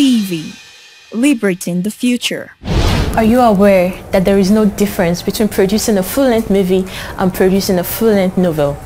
TV, liberating the future. Are you aware that there is no difference between producing a full-length movie and producing a full-length novel?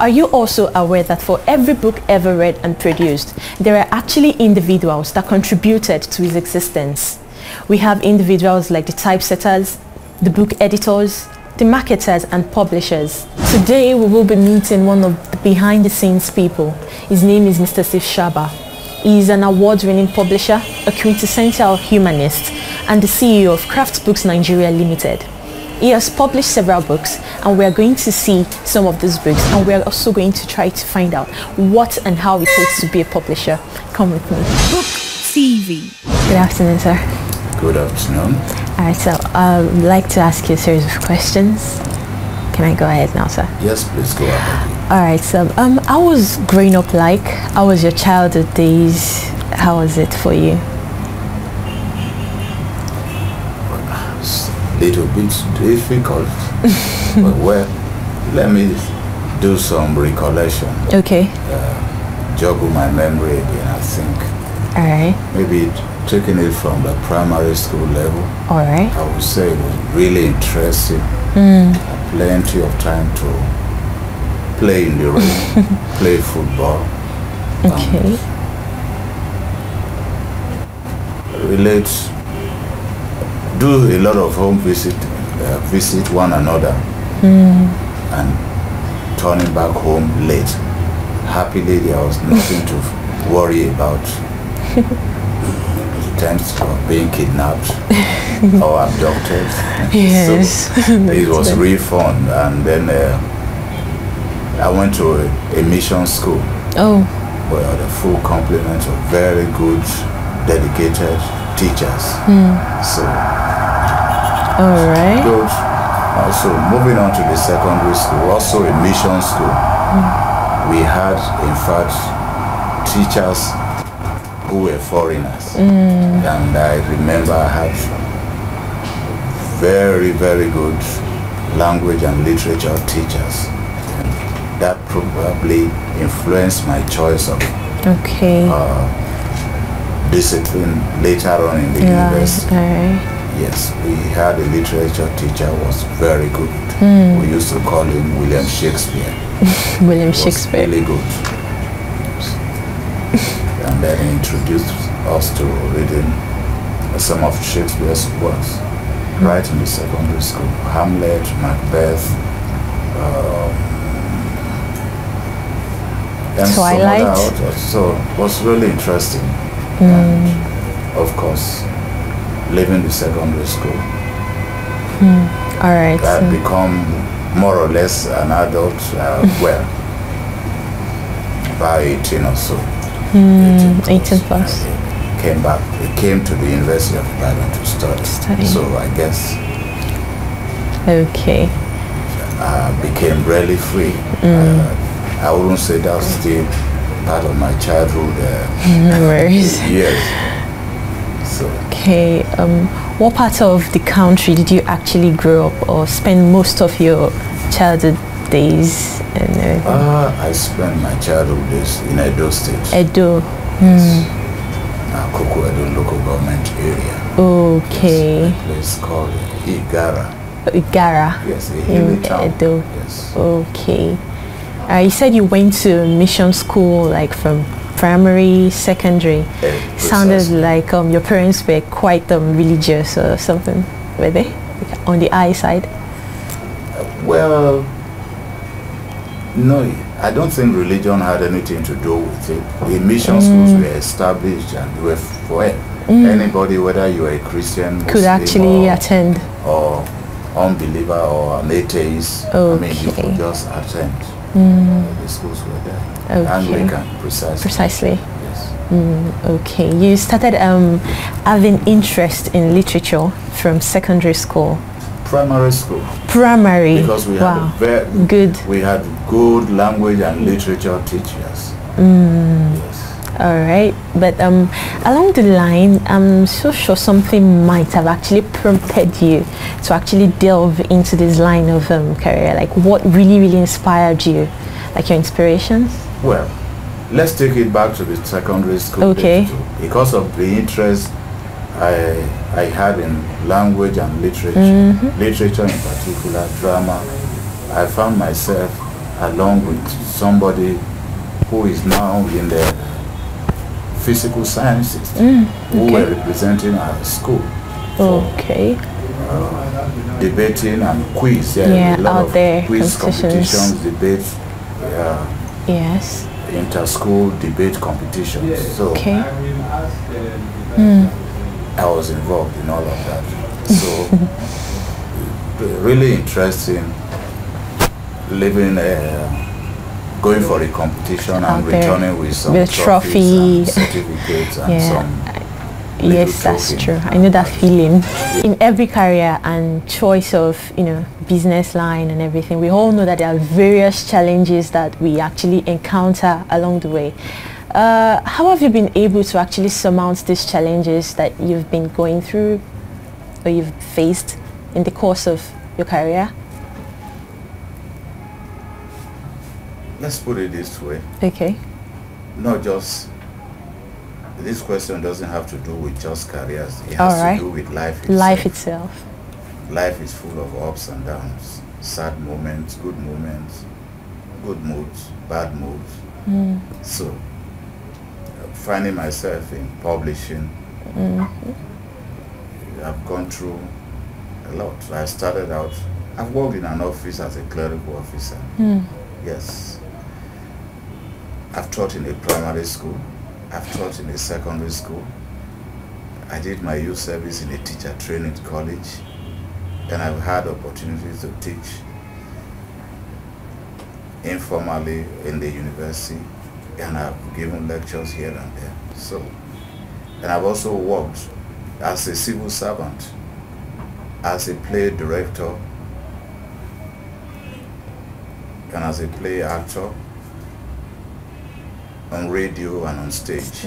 Are you also aware that for every book ever read and produced, there are actually individuals that contributed to its existence? We have individuals like the typesetters, the book editors, the marketers and publishers. Today we will be meeting one of the behind the scenes people. His name is Mr. Steve Shaba. He is an award-winning publisher, a quintessential humanist, and the CEO of Kraft Books Nigeria Limited. He has published several books and we are going to see some of these books and we are also going to try to find out what and how it takes to be a publisher. Come with me. Book TV. Good afternoon, sir. Good afternoon. All right, so um, I'd like to ask you a series of questions. Can I go ahead now, sir? Yes, please go ahead. All right, so um, how was growing up like? How was your childhood days? How was it for you? A little bit difficult. but well, let me do some recollection. Okay. Joggle my memory again, I think. All right. Maybe taking it from the primary school level, All right. I would say it was really interesting. Hmm. Plenty of time to play in the rain, play football. Okay. relate, do a lot of home visit, uh, visit one another, and turning back home late. Happily, there was nothing to worry about. Tense of being kidnapped or abducted. Yes. So it was really fun, and then uh, I went to a, a mission school Oh, where the full complement of very good, dedicated teachers. Hmm. So all right. good. Also moving on to the secondary school, also a mission school. Hmm. We had, in fact, teachers who were foreigners, hmm. and I remember I had very, very good language and literature teachers. That probably influenced my choice of Okay. discipline later on in the yeah. university. Right. Yes, we had a literature teacher who was very good. We used to call him William Shakespeare. William Shakespeare. really good. and then he introduced us to reading some of Shakespeare's works right in the secondary school. Hamlet, Macbeth, um, and some other Twelfth Night. So it was really interesting. And of course, leaving the secondary school, All right. I so- become more or less an adult, uh, well, by 18 or so. 18 18 plus. Came back, I came to the University of Ibadan to study. Study. So I guess Okay. I became really free. Mm. Uh, I wouldn't say that's still part of my childhood uh, No worries. years. So Okay. Um, what part of the country did you actually grow up or spend most of your childhood days and everything? uh, I spent my childhood days in Edo State, Edo. Akoko Edo local government area. Okay. A place called Igara. Igara. Yes, a In hilly town. Edo. Yes. Okay. Uh, you said you went to mission school like from primary, secondary. Eh, Sounded like um, your parents were quite um, religious or something, were they? On the eye side? Well, no, I don't think religion had anything to do with it. The mission schools were established and they were for anybody, whether you are a Christian, Could actually or, attend. or unbeliever or an atheist. I mean, you could just attend. The schools were there. Okay. Anglican, precisely. Precisely. Yes. Mm, okay. You started um, having interest in literature from secondary school. Primary school. Primary. Because we had wow. a very Good. we had good language and literature teachers. Mm. Yes. All right, but um, along the line, I'm so sure something might have actually prompted you to actually delve into this line of um, career. Like, what really, really inspired you? Like your inspirations? Well, let's take it back to the secondary school. Okay. Because of the interest I I had in language and literature, Mm-hmm. literature in particular, drama, I found myself along with somebody who is now in the physical sciences who okay. were representing our school Okay. debating and quiz. Yeah, Yeah, a lot out of there, quiz competitions. competitions, debates, uh, Yes. inter-school debate competitions. So Okay. I was involved in all of that. So really interesting living, uh, going for a competition and returning with some with trophies trophy. and certificates and Yeah. some. Yes, that's true. I know that feeling. In every career and choice of, you know, business line and everything, we all know that there are various challenges that we actually encounter along the way. Uh, how have you been able to actually surmount these challenges that you've been going through or you've faced in the course of your career? Let's put it this way. Okay. Not just this question doesn't have to do with just careers. It has right. to do with life itself. Life itself. life is full of ups and downs, sad moments, good moments, good moods, bad moods. Mm. So, uh, finding myself in publishing, I've gone through a lot. I started out, I've worked in an office as a clerical officer. Mm. Yes. I've taught in a primary school. I've taught in a secondary school. I did my youth service in a teacher training college. And I've had opportunities to teach informally in the university. And I've given lectures here and there. So, and I've also worked as a civil servant, as a play director, and as a play actor on radio and on stage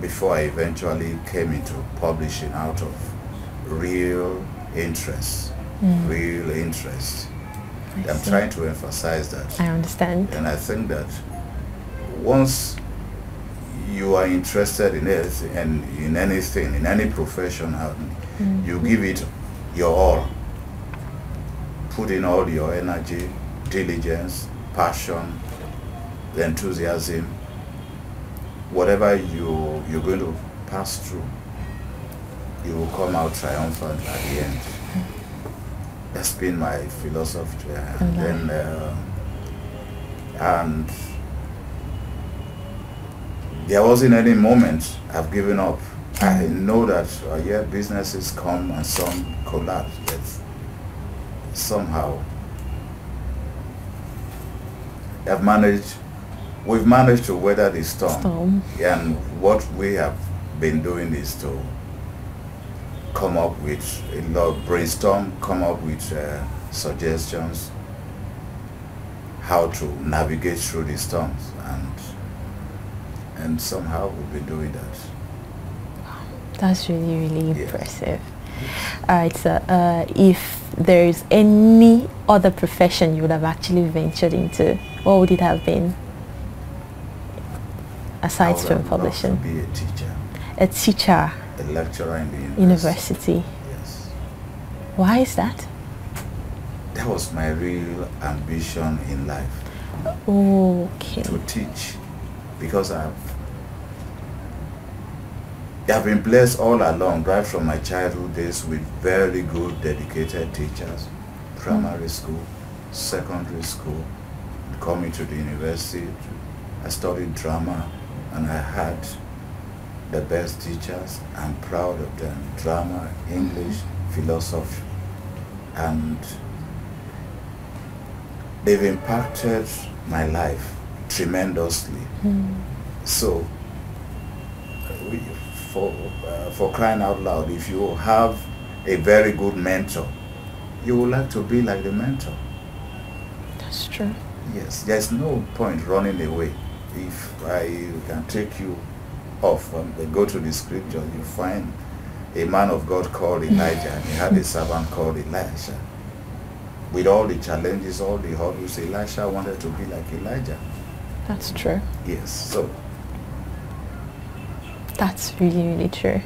before I eventually came into publishing out of real interest, hmm. real interest. I I'm see. trying to emphasize that. I understand. And I think that once you are interested in it and in anything, in any profession, and you give it your all, put in all your energy, diligence, passion, enthusiasm, whatever you you're going to pass through, you will come out triumphant at the end. That's been my philosophy. And then, uh, and there wasn't any moment I've given up. I know that uh, yeah, businesses come and some collapse, but somehow I've managed. We've managed to weather the storm, Storm. and what we have been doing is to come up with a lot, brainstorm, come up with uh, suggestions how to navigate through the storms, and and somehow we've been doing that. That's really, really impressive. All right, so uh, if there's any other profession you would have actually ventured into, what would it have been? Aside from publishing. to be a teacher, A teacher, a lecturer in the university. university. Yes. Why is that? That was my real ambition in life. Okay. to teach because I've I've been blessed all along, right from my childhood days with very good dedicated teachers, primary mm. school, secondary school, coming to the university. I studied drama and I had the best teachers. I'm proud of them. Drama, English, philosophy. And they've impacted my life tremendously. So, we, for, uh, for crying out loud, if you have a very good mentor, you would like to be like the mentor. That's true. Yes, there's no point running away. If I can take you off and go to the scripture, you find a man of God called Elijah, and he had a servant called Elisha. With all the challenges, all the hurdles, Elisha wanted to be like Elijah. That's true. Yes. So That's really, really true.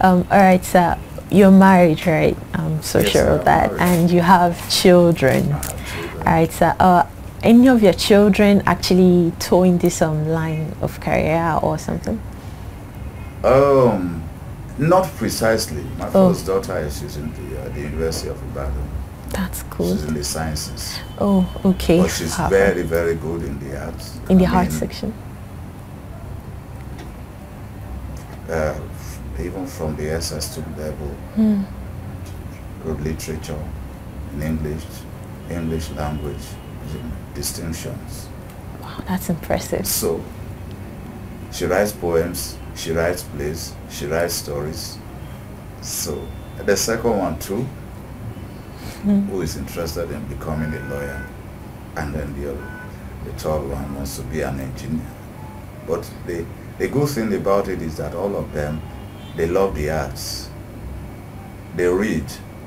Um, all right, so you're married, right? I'm so Yes, sure of that. married. And you have children. I have children. All right, so uh, any of your children actually towing this um, line of career or something? Um, not precisely. My Oh. first daughter is she's in the, uh, the University of Ibadan. That's cool. She's in the sciences, Oh, okay. but she's Wow. very, very good in the arts. in the I art mean, section. Uh, even from the SS2 level, Hmm. good literature in English, English language, distinctions. Wow, that's impressive. So, she writes poems, she writes plays, she writes stories. So, the second one too, Hmm. who is interested in becoming a lawyer, and then the, other, the third one wants to be an engineer. But the, the good thing about it is that all of them, they love the arts. They read.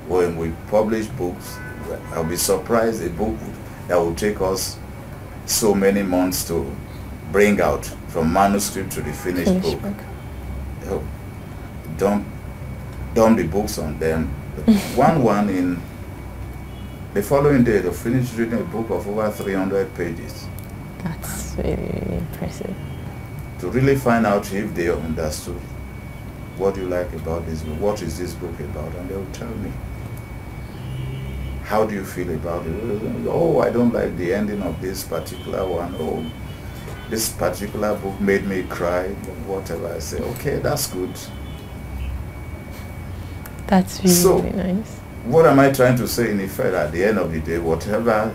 When we publish books, I'll be surprised a book that will take us so many months to bring out from manuscript to the finished Finished book. book. Dump dump the books on them. one one in the following day they finished reading a book of over 300 pages That's really, really impressive. to really find out if they understood what you like about this book, what is this book about, and they will tell me. How do you feel about it? Oh, I don't like the ending of this particular one. Oh, this particular book made me cry. Whatever I say, okay, that's good. That's really, So- really nice. what am I trying to say in effect at the end of the day, whatever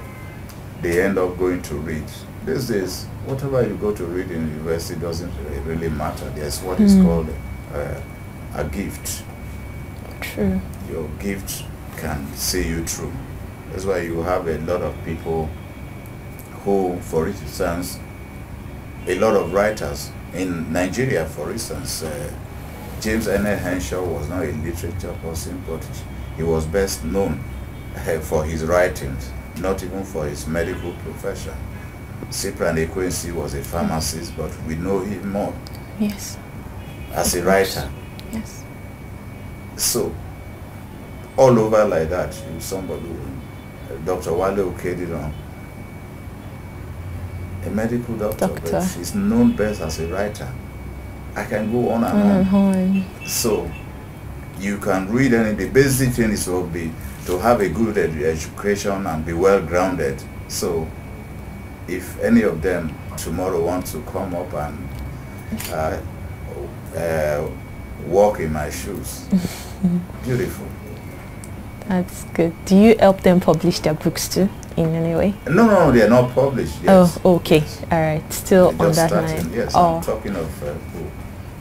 they end up going to read, these days, whatever you go to read in university doesn't really matter. There's what is Mm. called uh, a gift. True. Your gift can see you through. That's why you have a lot of people who, for instance, a lot of writers in Nigeria, for instance, uh, James Ernest Henshaw was not a literature person, but he was best known uh, for his writings, not even for his medical profession. Cyprian Ekwensi was a pharmacist, but we know him more Yes. as a writer. Yes. So, all over like that, if somebody, uh, Dr. Wale Okediran, a medical doctor, Doctor. but he's known best as a writer. I can go on and On on. and on. So, you can read any, the basic thing is to be, to have a good edu- education and be well grounded. So, if any of them tomorrow want to come up and uh, uh, walk in my shoes, beautiful. That's good. Do you help them publish their books too in any way? No, no, they are not published. Yes. Oh, okay. All right. Still They're on that starting. line. Yes, oh. I'm talking of uh,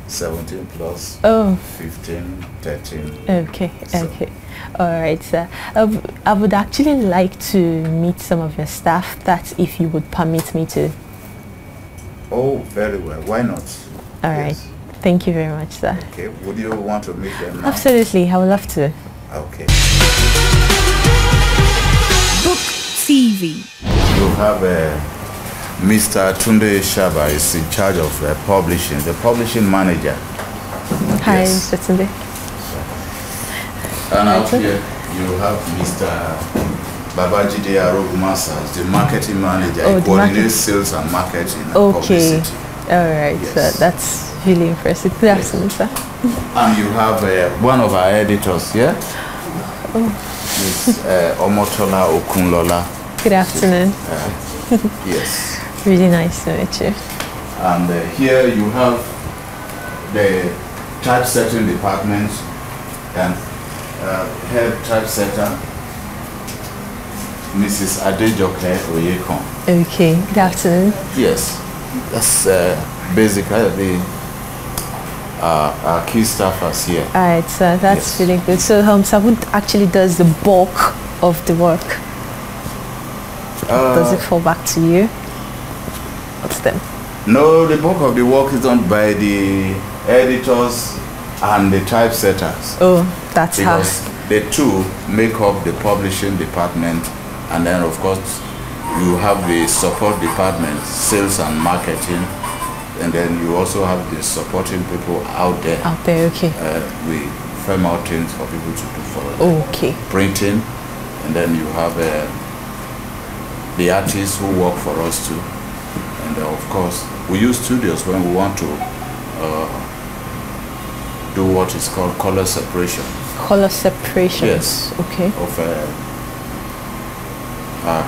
17 plus, Oh. 15, 13. Okay, So- okay. All right, sir. I, w- I would actually like to meet some of your staff. That if you would permit me to. Oh, very well. Why not? All right. Yes. Thank you very much, sir. Okay. Would you want to meet them now? Absolutely, I would love to. Okay. Book TV. You have uh, Mr. Tunde Shaba is in charge of uh, publishing, the publishing manager. Hi, Yes. Mr. Tunde. And out here you have Mr. Babajide Arogumasa, is the marketing manager. Oh, he coordinates market- sales and marketing and Okay. publicity. All right, Yes. sir. That's really impressive. Good afternoon, sir. And you have uh, one of our editors here. Oh. Miss uh, Omotola Okunlola. Good afternoon. Yes. Really nice to meet you. And uh, here you have the typesetting department and uh, head typesetter, Mrs. Adejoke Oyekon. Okay. Good afternoon. Yes, that's uh, basically the uh, our key staffers here. All right, sir. That's Yes. really good. So, um, Sabut actually does the bulk of the work. Uh, Does it fall back to you? What's them? No, the bulk of the work is done by the editors and the typesetters Oh, that's because how. the two make up the publishing department, and then of course you have the support department, sales and marketing, and then you also have the supporting people out there. Out there, okay. Uh, we frame out things for people to do for us. Okay. Printing, and then you have uh, the artists who work for us too. And uh, of course, we use studios when we want to uh, do what is called color separation Color separation. Yes. Okay. of uh, uh,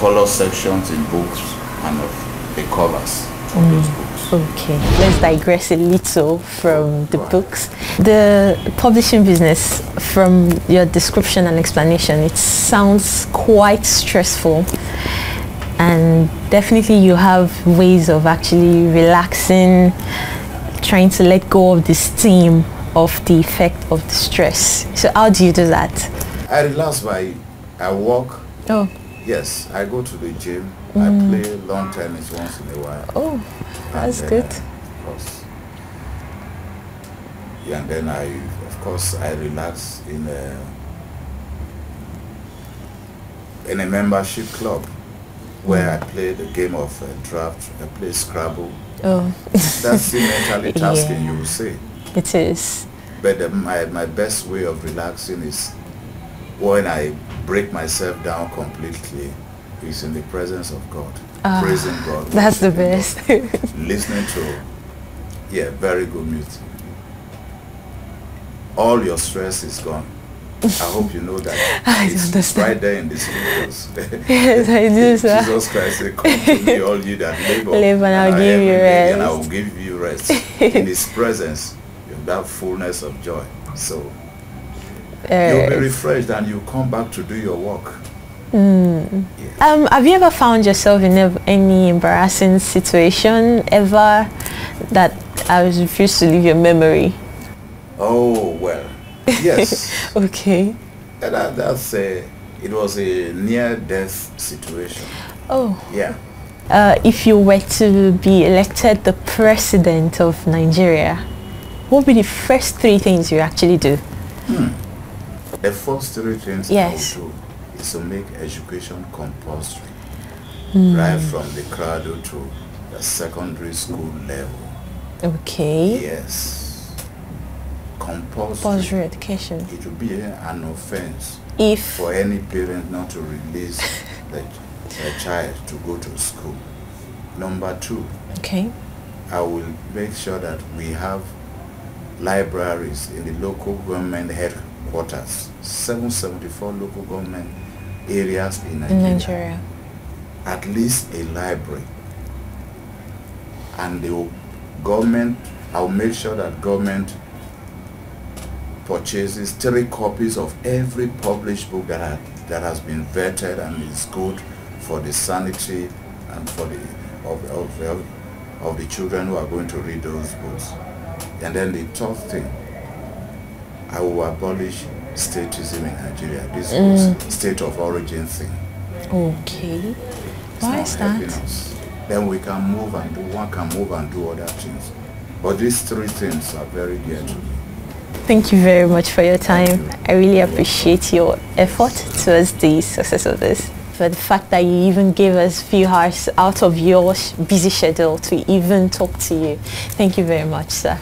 color sections in books and of the covers books. Okay, let's digress a little from the ahead. books. The publishing business, from your description and explanation, it sounds quite stressful. And definitely, you have ways of actually relaxing, trying to let go of the steam of the effect of the stress. So, how do you do that? I relax by, I walk, Oh, yes, I go to the gym, I mm. play lawn tennis once in a while. oh, that's good. then, Of course. Yeah, and then I, of course, I relax in a, in a membership club where mm. I play the game of uh, draft. I play Scrabble. Oh, That's still mentally tasking, Yeah. you will say. it is. But the, my, my best way of relaxing is when I break myself down completely is in the presence of God. Ah, praising God. That's the best. God, listening to, yeah, very good music. All your stress is gone. I hope you know that. I it's understand. right there in the scriptures. yes, I do, sir. Jesus Christ said, Come to me, all you that labor, Labor, and I'll give you laden, and I rest." will give you rest. in His presence, you have that fullness of joy. So you'll be Uh, refreshed and you come back to do your work. Mm. Yes. Um, have you ever found yourself in ev- any embarrassing situation ever that has refused to leave your memory? Oh well, yes. Okay. And that, that's a, it was a near-death situation. Oh, Yeah. uh, if you were to be elected the president of Nigeria, what would be the first three things you actually do? The first three things Yes. I will do is to make education compulsory, Hmm. right from the cradle to the secondary school level. Okay. Yes. Compulsory. Compulsory education. It will be an offense If for any parent not to release the, their child to go to school. Number two, okay, I will make sure that we have libraries in the local government headquarters, 774 local government areas in Nigeria. in Nigeria. At least a library. And the government, I'll make sure that government purchases three copies of every published book that, ha- that has been vetted and is good for the sanity and for the of, of, of, the children who are going to read those books. And then the third thing, I will abolish statism in Nigeria. This mm. was state of origin thing. Okay. It's Why is that? us. Then we can move and do one can move and do other things. But these three things are very dear to me. Thank you very much for your time. you. I really appreciate your effort towards the success of this. For the fact that you even gave us few hours out of your busy schedule to even talk to you. Thank you very much, sir.